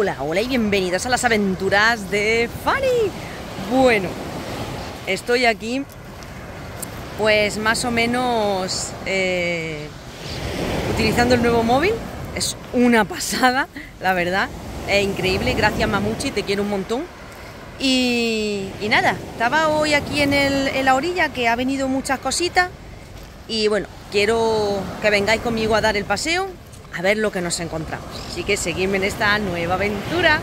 Hola, hola y bienvenidos a las aventuras de Fanny. Bueno, estoy aquí, pues más o menos eh, utilizando el nuevo móvil. Es una pasada, la verdad. Es increíble. Gracias, Mamuchi, te quiero un montón. Y, y nada, estaba hoy aquí en, el- en la orilla que ha venido muchas cositas. Y bueno, quiero que vengáis conmigo a dar el paseo, a ver lo que nos encontramos. Así que seguidme en esta nueva aventura.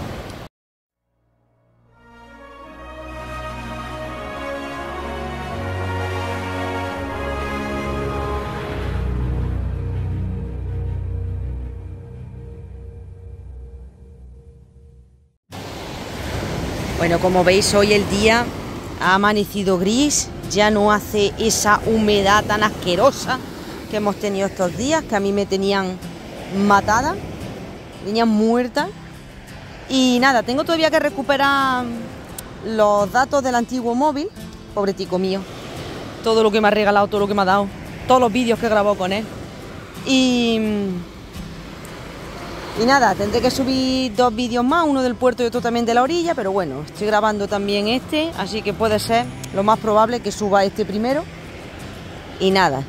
Bueno, como veis, hoy el día ha amanecido gris, ya no hace esa humedad tan asquerosa que hemos tenido estos días, que a mí me tenían matada, tenían muerta. Y nada, tengo todavía que recuperar los datos del antiguo móvil, pobre tico mío, todo lo que me ha regalado, todo lo que me ha dado, todos los vídeos que grabado con él. Y, y nada, tendré que subir dos vídeos más, uno del puerto y otro también de la orilla, pero bueno, estoy grabando también este, así que puede ser lo más probable que suba este primero. Y nada.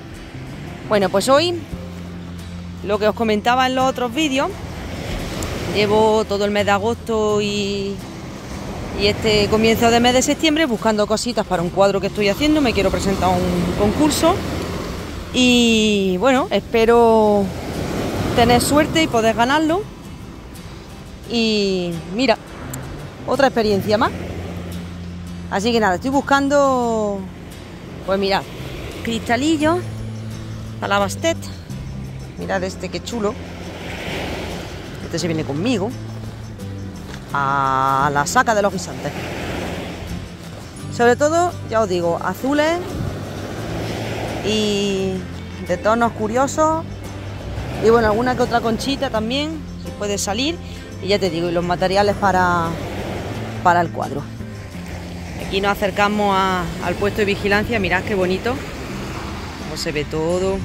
Bueno, pues hoy, lo que os comentaba en los otros vídeos, llevo todo el mes de agosto y, este comienzo de mes de septiembre buscando cositas para un cuadro que estoy haciendo, me quiero presentar un concurso y bueno, espero tener suerte y poder ganarlo. Y mira, otra experiencia más. Así que nada, estoy buscando, pues mirad, cristalillos para la bastet. Mirad este que chulo. Este se viene conmigo. A la saca de los guisantes. Sobre todo, ya os digo, azules y de tonos curiosos y bueno, alguna que otra conchita también, si puede salir. Y ya te digo, y los materiales para, para el cuadro. Aquí nos acercamos al puesto de vigilancia, mirad qué bonito. Cómo se ve todo.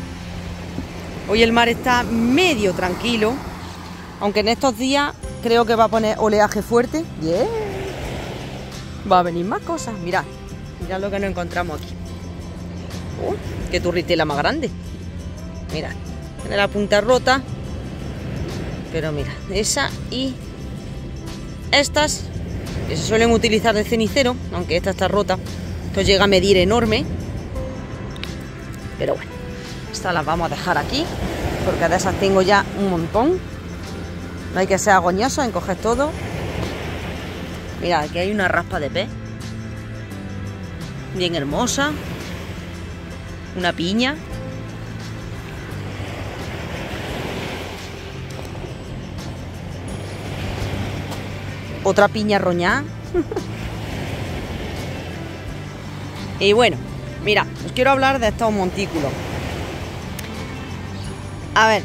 Hoy el mar está medio tranquilo, aunque en estos días creo que va a poner oleaje fuerte. Va a venir más cosas. Mirad, mirad lo que nos encontramos aquí. Qué turritela más grande. Mirad, tiene la punta rota. Pero mira, esa y estas que se suelen utilizar de cenicero, aunque esta está rota. Esto llega a medir enorme. Pero bueno, estas las vamos a dejar aquí, porque de esas tengo ya un montón. No hay que ser agoñoso en coger todo. Mira, aquí hay una raspa de pez. Bien hermosa. Una piña. Otra piña roñá. y bueno, mira, os quiero hablar de estos montículos. A ver,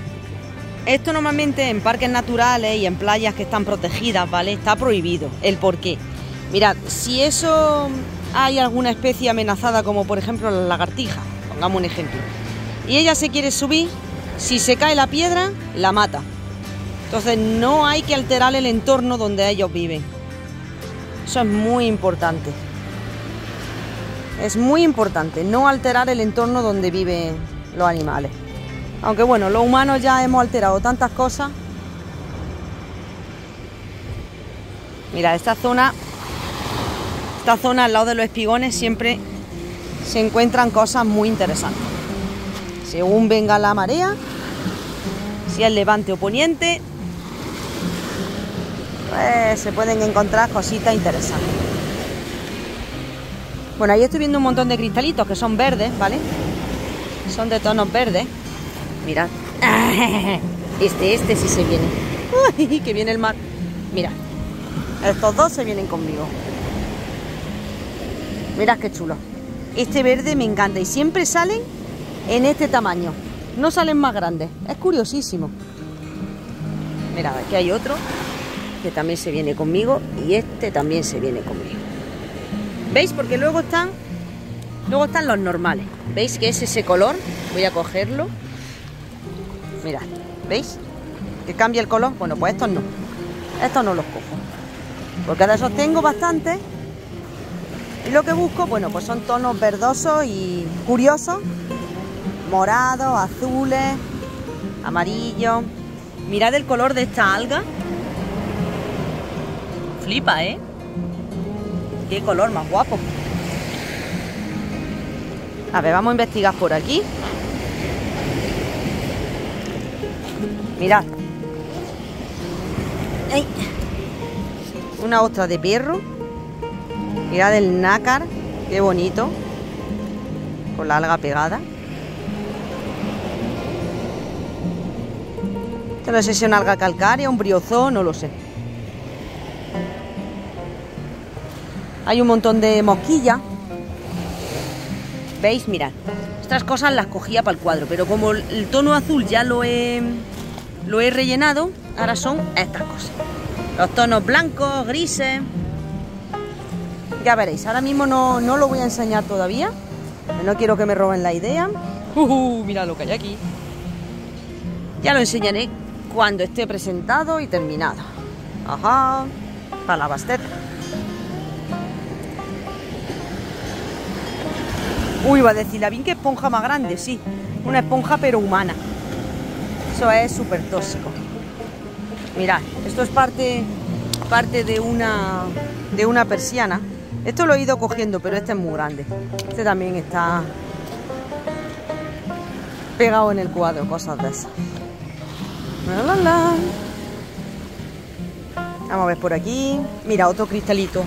esto normalmente en parques naturales y en playas que están protegidas, ¿vale? Está prohibido. ¿El por qué? Mirad, si eso hay alguna especie amenazada, como por ejemplo la lagartija, pongamos un ejemplo, y ella se quiere subir, si se cae la piedra, la mata. Entonces no hay que alterar el entorno donde ellos viven. Eso es muy importante. Es muy importante no alterar el entorno donde viven los animales. Aunque bueno, los humanos ya hemos alterado tantas cosas. Mira, esta zona, esta zona al lado de los espigones siempre se encuentran cosas muy interesantes. Según venga la marea, si es levante o poniente, pues se pueden encontrar cositas interesantes. Bueno, ahí estoy viendo un montón de cristalitos que son verdes, ¿vale? Son de tonos verdes. Mirad. Este, este sí se viene. Uy, que viene el mar. Mira. Estos dos se vienen conmigo. Mirad qué chulo. Este verde me encanta y siempre salen en este tamaño. No salen más grandes. Es curiosísimo. Mirad, aquí hay otro que también se viene conmigo y este también se viene conmigo. ¿Veis? Porque luego están luego están los normales. ¿Veis que es ese color? Voy a cogerlo. Mirad, ¿veis? Que cambia el color. Bueno, pues estos no. Estos no los cojo. Porque de esos tengo bastante. Y lo que busco, bueno, pues son tonos verdosos y curiosos. Morados, azules, amarillos. Mirad el color de esta alga. Flipa, ¿eh? Qué color más guapo. A ver, vamos a investigar por aquí. Mirad. Una ostra de perro. Mirad el nácar. Qué bonito. Con la alga pegada. No sé si es una alga calcárea, un briozón, no lo sé. Hay un montón de mosquillas. ¿Veis? Mirad. Estas cosas las cogía para el cuadro, pero como el tono azul ya lo he, lo he rellenado, ahora son estas cosas. Los tonos blancos, grises. Ya veréis, ahora mismo no, no lo voy a enseñar todavía. No quiero que me roben la idea. Uh, mira lo que hay aquí. Ya lo enseñaré cuando esté presentado y terminado. Ajá, para la basteta. Uy, va a decir la bien que esponja más grande, sí. Una esponja pero humana. Eso es súper tóxico. Mirad, esto es parte, parte de, una, de una persiana. Esto lo he ido cogiendo, pero este es muy grande. Este también está pegado en el cuadro, cosas de esas. Vamos a ver por aquí. Mira, otro cristalito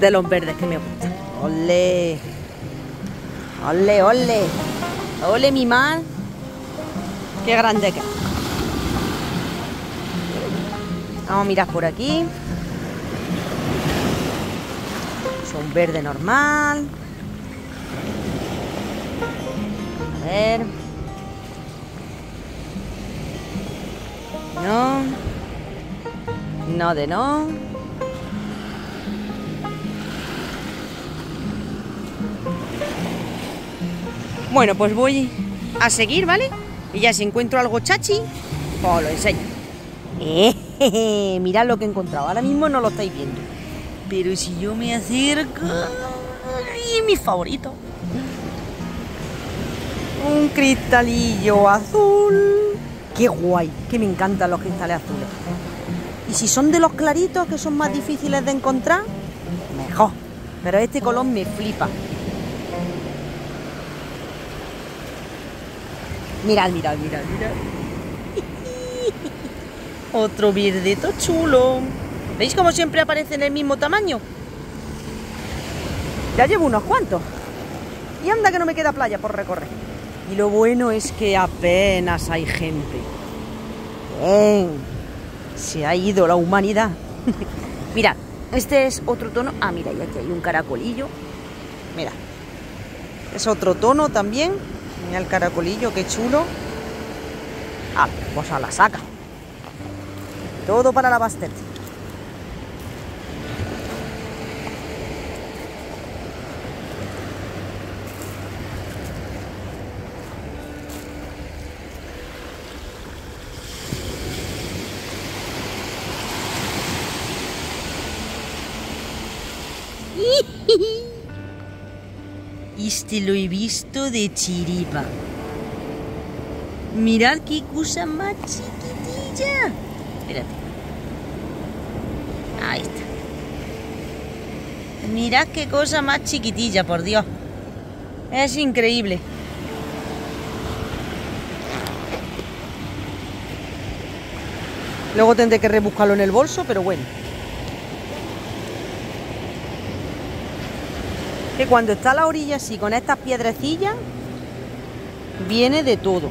de los verdes que me gustan. ¡Ole! ¡Ole, ole! ¡Ole, mi man! ¡Qué grande que Vamos a mirar por aquí. Son verde normal. A ver. No. No de no. Bueno, pues voy a seguir, ¿vale? Y ya si encuentro algo chachi, pues lo enseño. Eh, mirad lo que he encontrado. Ahora mismo no lo estáis viendo. Pero si yo me acerco... ¡Y mi favorito! Un cristalillo azul. ¡Qué guay! Que me encantan los cristales azules. Y si son de los claritos, que son más difíciles de encontrar, mejor. Pero este color me flipa. Mirad, mirad, mirad, mirad. Otro verdito chulo. ¿Veis cómo siempre aparece en el mismo tamaño? Ya llevo unos cuantos. Y anda que no me queda playa por recorrer. Y lo bueno es que apenas hay gente. Bien. Se ha ido la humanidad. Mirad, este es otro tono. Ah, mira, y aquí hay un caracolillo. Mira. Es otro tono también. Mira el caracolillo, qué chulo. Ah, pues a la saca. Todo para la bastet. Este lo he visto de chiripa. Mirad qué cosa más chiquitilla. Espérate. Ahí está. Mirad qué cosa más chiquitilla, por Dios. Es increíble. Luego tendré que rebuscarlo en el bolso, pero bueno. Que cuando está a la orilla así, con estas piedrecillas, viene de todo.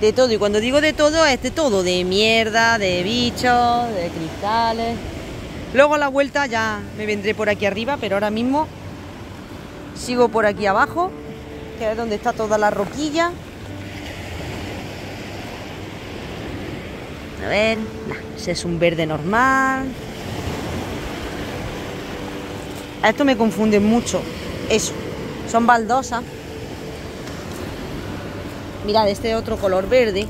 De todo. Y cuando digo de todo, es de todo. De mierda, de bichos, de cristales. Luego a la vuelta ya me vendré por aquí arriba, pero ahora mismo sigo por aquí abajo, que es donde está toda la roquilla. A ver, ese es un verde normal. Esto me confunde mucho. Eso, son baldosas. Mirad, este otro color verde.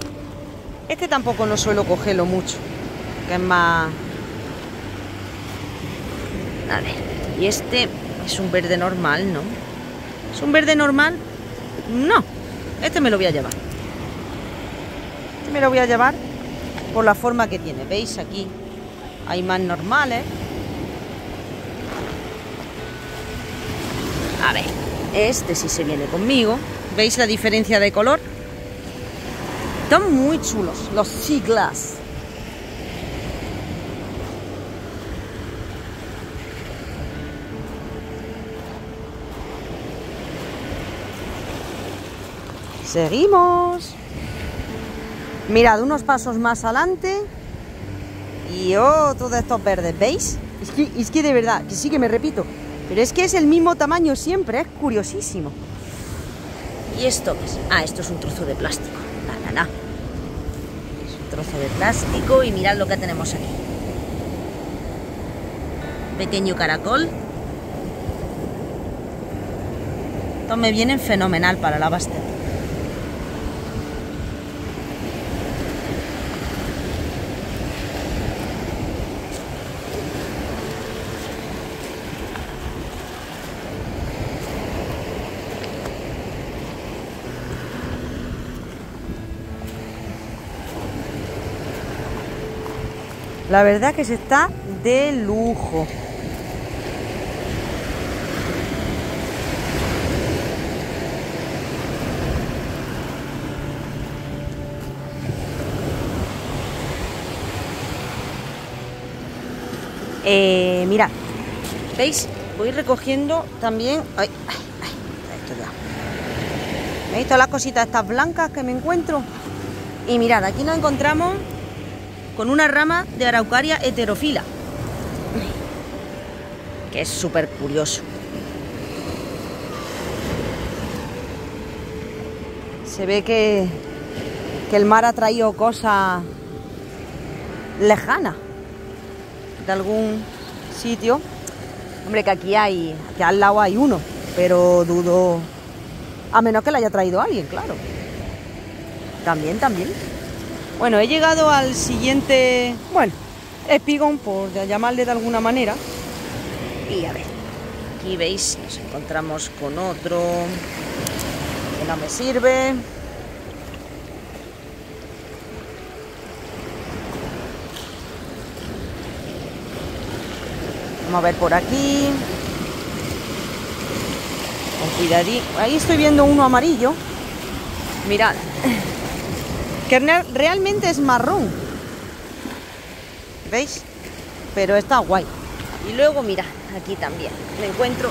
Este tampoco no suelo cogerlo mucho. que es más... A ver, y este es un verde normal, ¿no? ¿Es un verde normal? No, este me lo voy a llevar. Este me lo voy a llevar por la forma que tiene. ¿Veis? Aquí hay más normales. A ver, este sí se viene conmigo. ¿Veis la diferencia de color? Están muy chulos los siglas. Seguimos. Mirad, unos pasos más adelante. Y otro de estos verdes, ¿veis? Es que, es que de verdad, que sí que me repito. Pero es que es el mismo tamaño siempre, es curiosísimo. ¿Y esto qué es? Ah, esto es un trozo de plástico. Nada, nada. Es un trozo de plástico y mirad lo que tenemos aquí. Pequeño caracol. Estos me vienen fenomenal para la bastet. La verdad que se está de lujo. Eh, mirad, ¿veis? Voy recogiendo también... Ay, ay, ay, esto ya. ¿Veis todas las cositas estas blancas que me encuentro? Y mirad, aquí nos encontramos con una rama de araucaria heterofila, que es súper curioso. Se ve que, que el mar ha traído cosas lejanas de algún sitio. Hombre, que aquí hay, que al lado hay uno, pero dudo, a menos que le haya traído alguien, claro. También, también. Bueno, he llegado al siguiente, bueno, espigón, por llamarle de alguna manera. Y a ver, aquí veis, nos encontramos con otro que no me sirve. Vamos a ver por aquí. Con cuidadito. Ahí estoy viendo uno amarillo. Mirad que realmente es marrón. ¿Veis? Pero está guay. Y luego, mira, aquí también me encuentro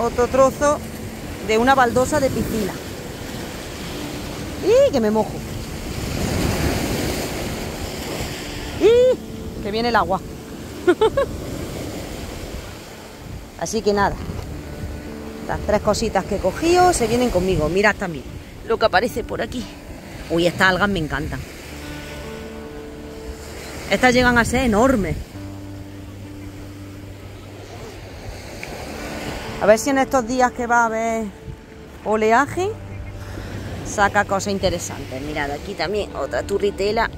otro trozo de una baldosa de piscina. ¡Y que me mojo! ¡Y que viene el agua! Así que nada, las tres cositas que he cogido se vienen conmigo. Mirad también lo que aparece por aquí. Uy, estas algas me encantan. Estas llegan a ser enormes. A ver si en estos días que va a haber oleaje saca cosas interesantes. Mirad, aquí también otra turritela.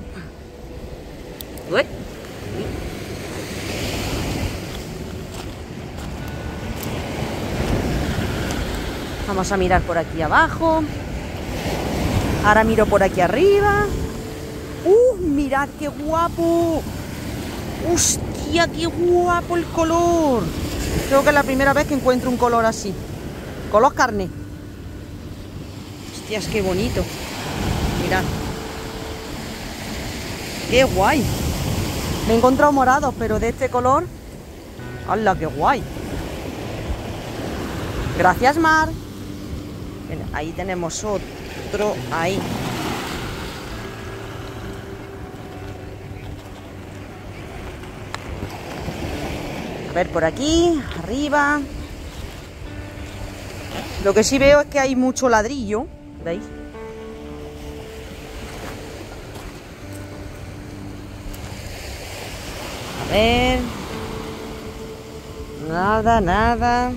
Vamos a mirar por aquí abajo. Ahora miro por aquí arriba. ¡Uh! Mirad qué guapo. ¡Hostia, qué guapo el color! Creo que es la primera vez que encuentro un color así. Color carne. Hostias, qué bonito. Mirad. ¡Qué guay! Me he encontrado morados, pero de este color... ¡Hala, qué guay! Gracias, Mar. ahí tenemos otro ahí. A ver por aquí, arriba. Lo que sí veo es que hay mucho ladrillo, ¿veis? A ver. Nada, nada.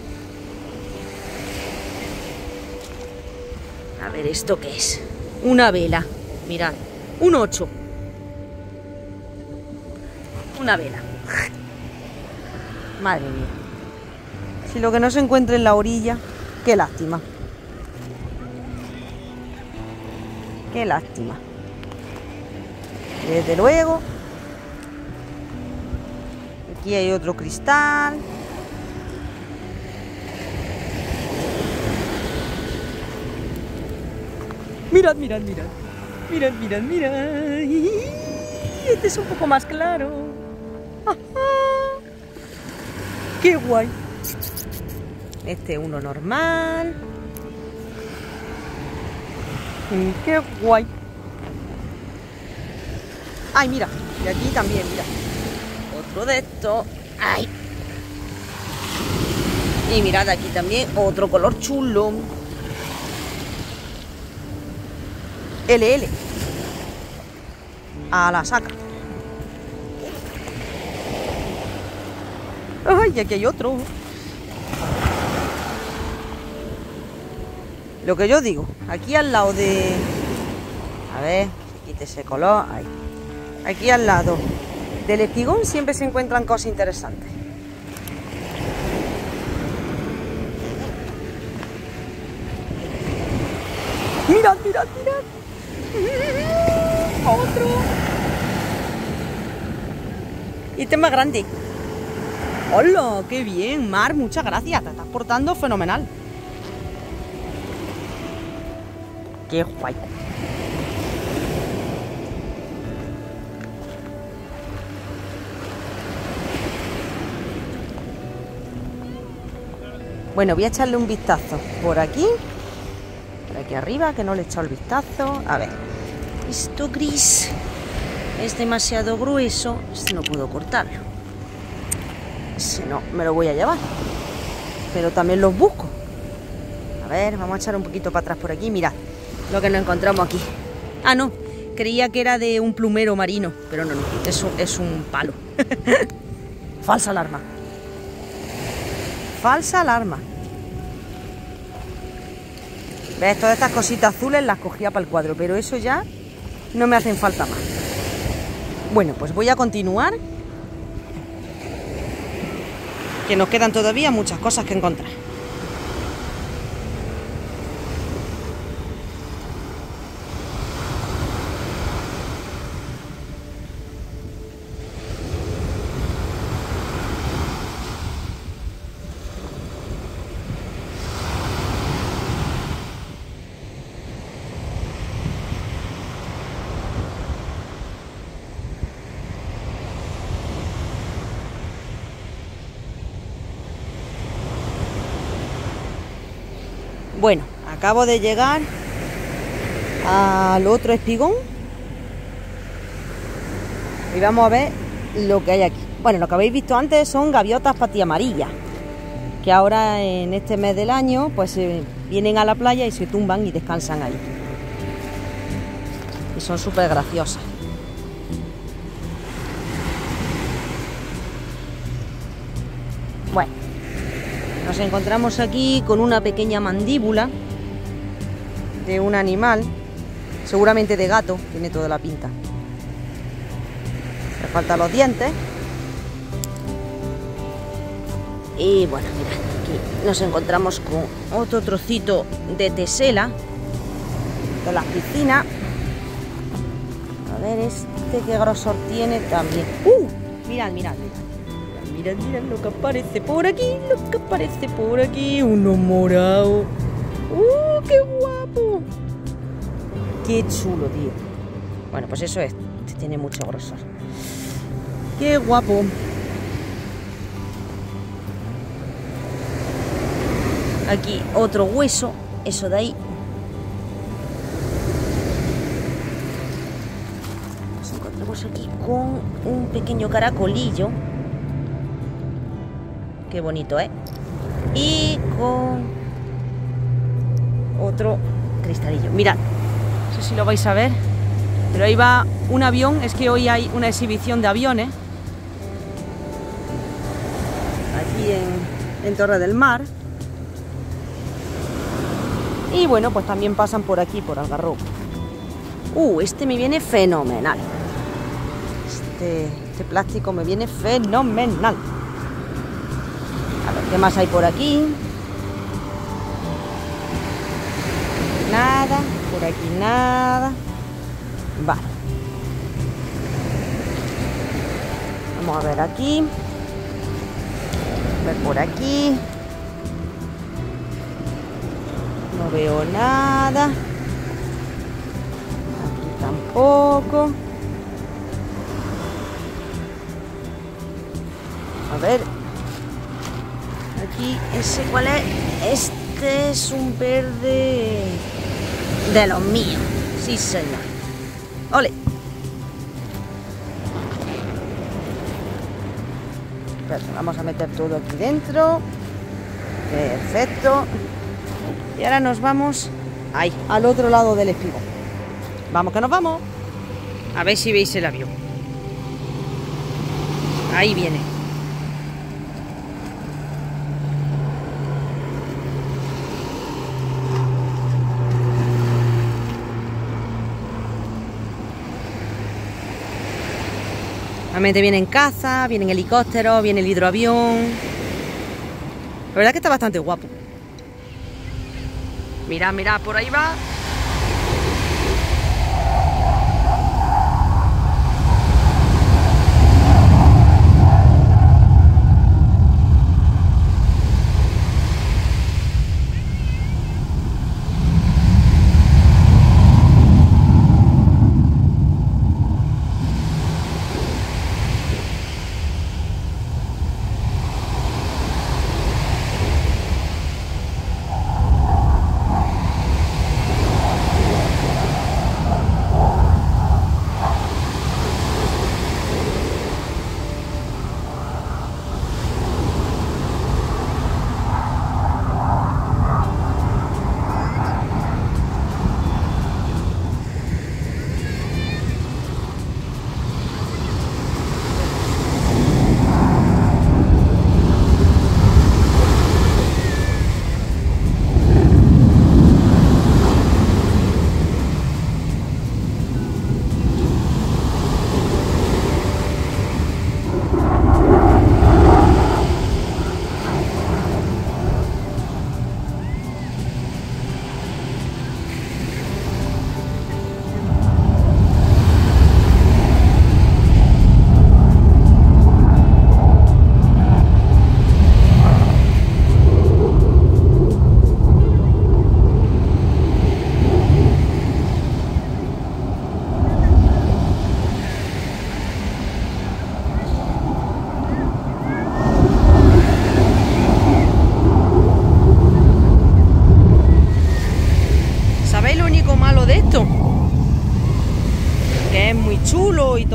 Ver, ¿esto qué es? Una vela. Mirad, un 8. Una vela. Madre mía. Si lo que no se encuentra en la orilla, qué lástima. Qué lástima. Desde luego. Aquí hay otro cristal. Mirad, mirad, mirad. Mirad, mirad, mirad. Este es un poco más claro. ¡Qué guay! Este es uno normal. ¡Qué guay! ¡Ay, mira! Y aquí también, mira. Otro de estos. ¡Ay! Y mirad aquí también otro color chulo. LL. A la saca. ¡Ay, aquí hay otro! Lo que yo digo, aquí al lado de... A ver, quite ese color. Ahí. Aquí al lado del espigón siempre se encuentran cosas interesantes. Mirad, mirad, mirad. Otro. Y más grande. ¡Hola! ¡Qué bien! Mar, muchas gracias. Te estás portando fenomenal. ¡Qué guay! Bueno, voy a echarle un vistazo por aquí. Por aquí arriba, que no le he echado el vistazo. A ver. Esto gris es demasiado grueso. Este no puedo cortarlo. Si no, me lo voy a llevar. Pero también los busco. A ver, vamos a echar un poquito para atrás por aquí. Mirad lo que nos encontramos aquí. Ah, no. Creía que era de un plumero marino. Pero no, no. Es un, es un palo. Falsa alarma. Falsa alarma. ¿Ves? Todas estas cositas azules las cogía para el cuadro. Pero eso ya no me hacen falta más. Bueno, pues voy a continuar que nos quedan todavía muchas cosas que encontrar. Bueno, acabo de llegar al otro espigón y vamos a ver lo que hay aquí. Bueno, lo que habéis visto antes son gaviotas patiamarillas, que ahora en este mes del año pues vienen a la playa y se tumban y descansan ahí. Y son súper graciosas. Nos encontramos aquí con una pequeña mandíbula de un animal, seguramente de gato, tiene toda la pinta. Le faltan los dientes. Y bueno, mirad, aquí nos encontramos con otro trocito de tesela de las piscinas. A ver, este qué grosor tiene también. ¡Uh! Mirad, mirad. Mirad, mirad lo que aparece por aquí, lo que aparece por aquí. Uno morado. ¡Uh, qué guapo! Qué chulo, tío. Bueno, pues eso es. Este tiene mucho grosor. Qué guapo. Aquí otro hueso. Eso de ahí. Nos encontramos aquí con un pequeño caracolillo. Qué bonito, ¿eh? Y con otro cristalillo. Mirad, no sé si lo vais a ver, pero ahí va un avión. Es que hoy hay una exhibición de aviones. Aquí en, en Torre del Mar. Y bueno, pues también pasan por aquí, por Algarrobo. Uh, este me viene fenomenal. Este este, este plástico me viene fenomenal. ¿Qué más hay por aquí? Nada, por aquí nada. Vale. Vamos a ver aquí. A ver por aquí. No veo nada. Aquí tampoco. A ver. Aquí, ¿ese cuál es? Este es un verde de los míos. Sí, señor. Ole. vamos a meter todo aquí dentro. Perfecto. Y ahora nos vamos ahí, al otro lado del espigón. Vamos que nos vamos. A ver si veis el avión. Ahí viene. Normalmente viene en caza, viene en helicóptero, viene el hidroavión. La verdad que está bastante guapo. Mira, mira, por ahí va.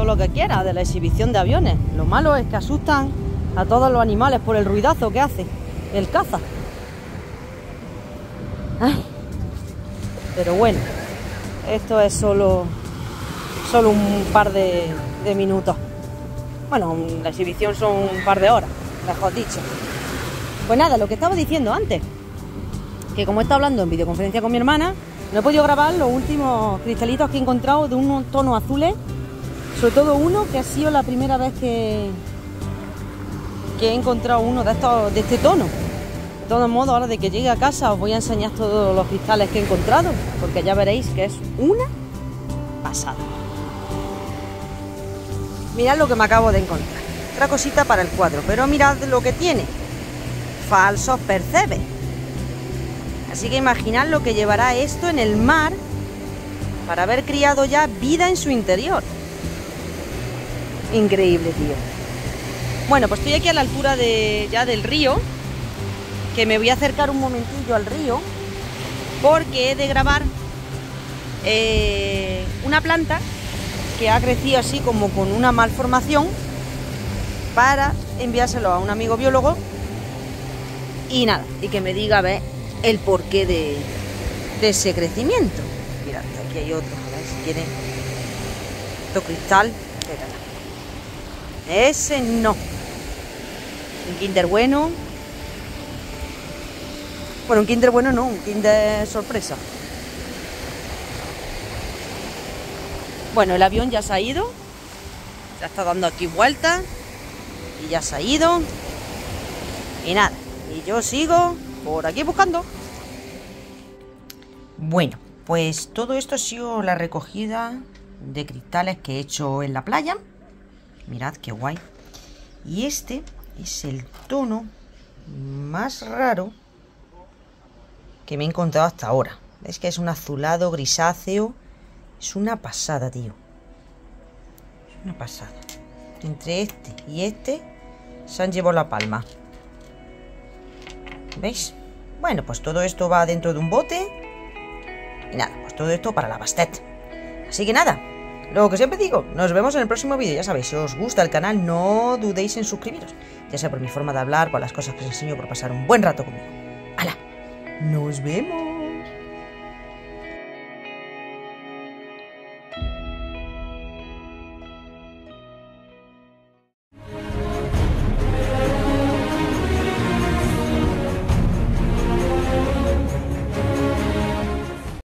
lo que quiera de la exhibición de aviones. Lo malo es que asustan a todos los animales por el ruidazo que hace el caza. Pero bueno, esto es solo, solo un par de, de minutos. Bueno, la exhibición son un par de horas, mejor dicho. Pues nada, lo que estaba diciendo antes, que como está hablando en videoconferencia con mi hermana, no he podido grabar los últimos cristalitos que he encontrado de unos tonos azules sobre todo uno que ha sido la primera vez que, he encontrado uno de de este tono. De todos modos, ahora de que llegue a casa os voy a enseñar todos los cristales que he encontrado, porque ya veréis que es una pasada. Mirad lo que me acabo de encontrar. Otra cosita para el cuadro, pero mirad lo que tiene. Falsos percebes. Así que imaginad lo que llevará esto en el mar para haber criado ya vida en su interior. Increíble, tío. Bueno, pues estoy aquí a la altura de, ya del río, que me voy a acercar un momentillo al río, porque he de grabar eh, una planta que ha crecido así como con una malformación para enviárselo a un amigo biólogo y nada, y que me diga a ver el porqué de, ese crecimiento. Mirad, aquí hay otro, a ver si quiere. Otro cristal. Ese no. Un Kinder bueno. Bueno, un Kinder bueno no, un Kinder sorpresa. Bueno, el avión ya se ha ido. Ya está dando aquí vueltas. Y ya se ha ido. Y nada. Y yo sigo por aquí buscando. Bueno, pues todo esto ha sido la recogida de cristales que he hecho en la playa. Mirad qué guay. Y este es el tono más raro que me he encontrado hasta ahora. ¿Ves que es un azulado grisáceo? Es una pasada, tío. Es una pasada. Entre este y este se han llevado la palma. ¿Veis? Bueno, pues todo esto va dentro de un bote. Y nada, pues todo esto para la bastet. Así que nada, lo que siempre digo, nos vemos en el próximo vídeo. Ya sabéis, si os gusta el canal, no dudéis en suscribiros. Ya sea por mi forma de hablar, por las cosas que os enseño, por pasar un buen rato conmigo. ¡Hala! ¡Nos vemos!